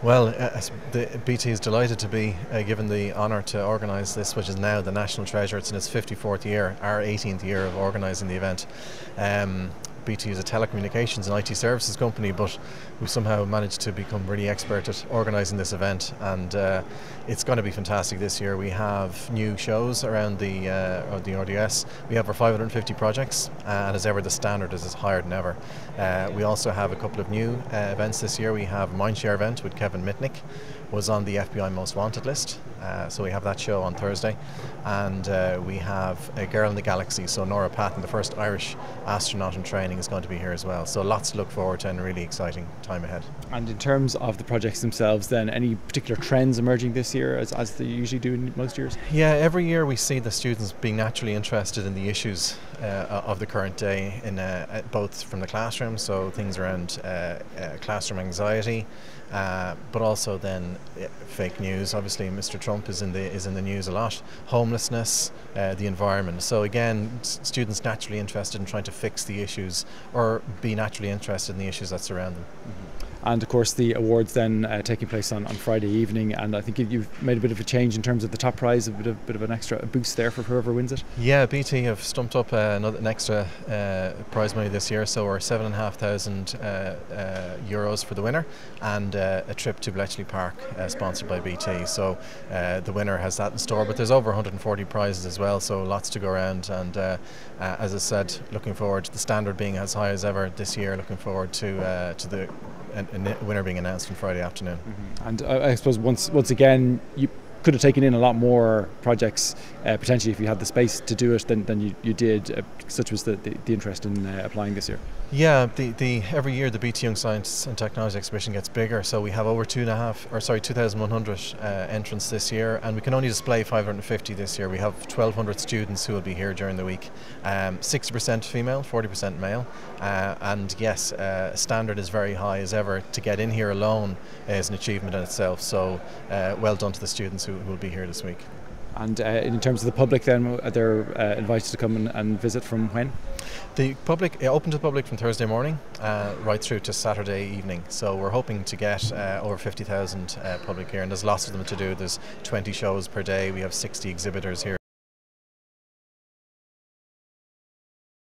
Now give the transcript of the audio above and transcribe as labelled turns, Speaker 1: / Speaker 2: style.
Speaker 1: Well, uh, the BT is delighted to be uh, given the honour to organise this, which is now the National Treasure. It's in its 54th year, our 18th year of organising the event. Um, BT is a telecommunications and IT services company, but we somehow managed to become really expert at organising this event, and uh, it's going to be fantastic this year. We have new shows around the uh, the RDS. We have our 550 projects, uh, and as ever, the standard is higher than ever. Uh, we also have a couple of new uh, events this year. We have a Mindshare event with Kevin Mitnick, was on the FBI Most Wanted list, uh, so we have that show on Thursday, and we have a Girl in the Galaxy. So Norah Patten, the first Irish astronaut in training, is going to be here as well. So lots to look forward to and really exciting time ahead.
Speaker 2: And in terms of the projects themselves, then any particular trends emerging this year as, as they usually do in most years?
Speaker 1: Yeah, every year we see the students being naturally interested in the issues uh, of the current day, in uh, both from the classroom, so things around uh, uh classroom anxiety, uh, but also then uh, fake news. Obviously, Mr. Trump is in the is in the news a lot. Homelessness, the environment. So again, students naturally interested in trying to fix the issues or be naturally interested in the issues that surround them. Mm-hmm
Speaker 2: and of course the awards then uh, taking place on, on Friday evening. And I think you've made a bit of a change in terms of the top prize, a bit of, bit of an extra boost there for whoever wins it.
Speaker 1: Yeah, BT have stumped up uh, another, an extra uh, prize money this year, so we're seven and a half thousand uh, uh, euros for the winner, and uh, a trip to Bletchley Park sponsored by BT. So the winner has that in store, but there's over 140 prizes as well, so lots to go around. And as I said, looking forward to the standard being as high as ever this year. Looking forward to to the a, winner being announced on Friday afternoon.
Speaker 2: Mm-hmm. And uh, I suppose once once again you could have taken in a lot more projects uh, potentially if you had the space to do it than, than you, you did. Uh, such was the, the, the interest in uh, applying this year.
Speaker 1: Yeah, the, the every year the BT Young Science and Technology Exhibition gets bigger. So we have over two and a half, or sorry, 2,100 uh, entrants this year, and we can only display 550 this year. We have 1,200 students who will be here during the week. Um, 60% female, 40% male, uh, and yes, uh, standard is very high as ever. To get in here alone is an achievement in itself. So well done to the students who, will be here this week.
Speaker 2: And uh, in terms of the public, then they're uh, invited to come and, and, visit from when?
Speaker 1: The public open to the public from Thursday morning uh, right through to Saturday evening. So we're hoping to get uh, over 50,000 uh, public here, and there's lots of them to do. There's 20 shows per day. We have 60 exhibitors here.